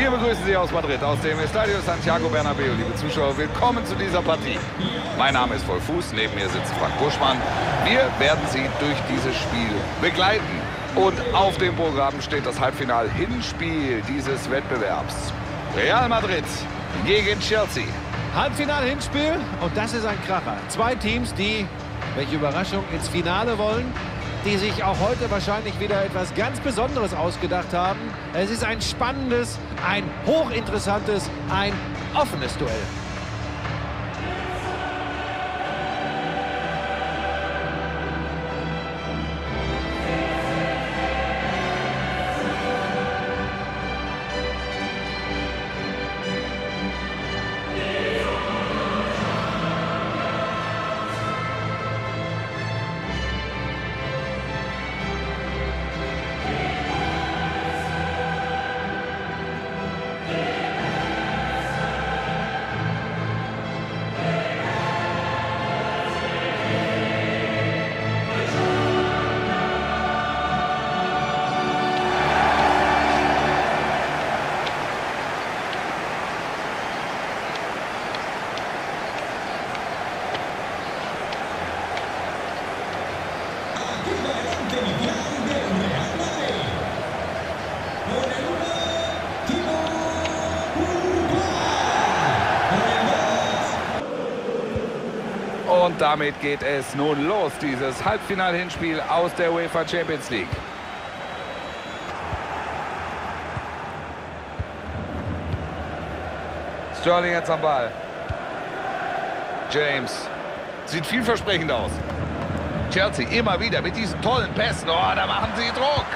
Wir begrüßen Sie aus Madrid, aus dem Estadio Santiago Bernabeu, liebe Zuschauer. Willkommen zu dieser Partie. Mein Name ist Wolf Fuß, neben mir sitzt Frank Buschmann. Wir werden Sie durch dieses Spiel begleiten. Und auf dem Programm steht das Halbfinal-Hinspiel dieses Wettbewerbs. Real Madrid gegen Chelsea. Halbfinal-Hinspiel und das ist ein Kracher. Zwei Teams, die, welche Überraschung, ins Finale wollen die sich auch heute wahrscheinlich wieder etwas ganz Besonderes ausgedacht haben. Es ist ein spannendes, ein hochinteressantes, ein offenes Duell. Und damit geht es nun los, dieses Halbfinal-Hinspiel aus der UEFA Champions League. Sterling jetzt am Ball. James. Sieht vielversprechend aus. Chelsea immer wieder mit diesen tollen Pässen. Oh, da machen sie Druck.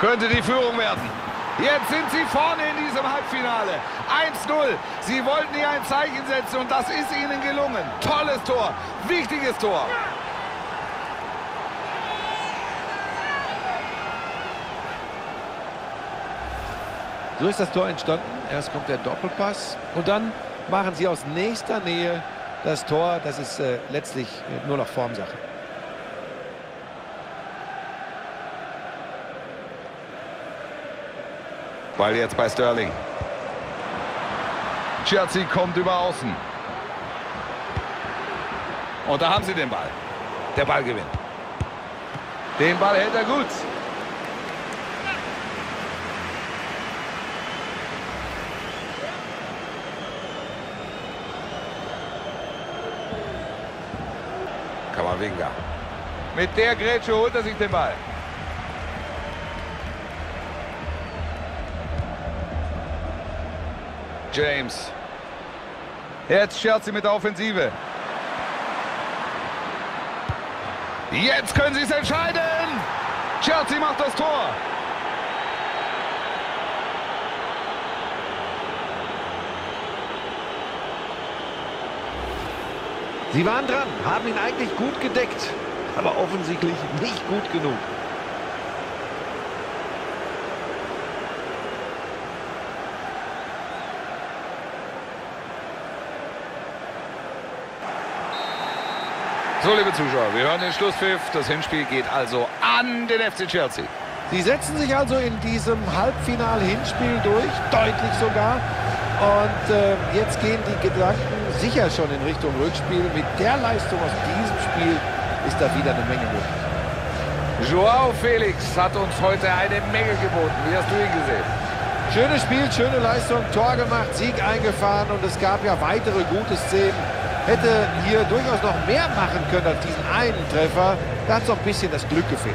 Könnte die Führung werden. Jetzt sind sie vorne in diesem Halbfinale. 1-0. Sie wollten hier ein Zeichen setzen und das ist ihnen gelungen. Tolles Tor. Wichtiges Tor. So ist das Tor entstanden. Erst kommt der Doppelpass und dann machen sie aus nächster Nähe das Tor. Das ist äh, letztlich äh, nur noch Formsache. Ball jetzt bei Sterling. Chelsea kommt über außen. Und da haben sie den Ball. Der Ball gewinnt. Den Ball hält er gut. Kamavinga. Mit der Grätsche holt er sich den Ball. James. Jetzt Chelsea mit der Offensive. Jetzt können sie es entscheiden. Chelsea macht das Tor. Sie waren dran, haben ihn eigentlich gut gedeckt, aber offensichtlich nicht gut genug. So, liebe Zuschauer, wir hören den Schlusspfiff. Das Hinspiel geht also an den FC Chelsea. Sie setzen sich also in diesem Halbfinal-Hinspiel durch, deutlich sogar. Und äh, jetzt gehen die Gedanken sicher schon in Richtung Rückspiel. Mit der Leistung aus diesem Spiel ist da wieder eine Menge möglich. Joao Felix hat uns heute eine Menge geboten. Wie hast du ihn gesehen? Schönes Spiel, schöne Leistung, Tor gemacht, Sieg eingefahren und es gab ja weitere gute Szenen hätte hier durchaus noch mehr machen können als diesen einen Treffer. Da hat so ein bisschen das Glück gefehlt.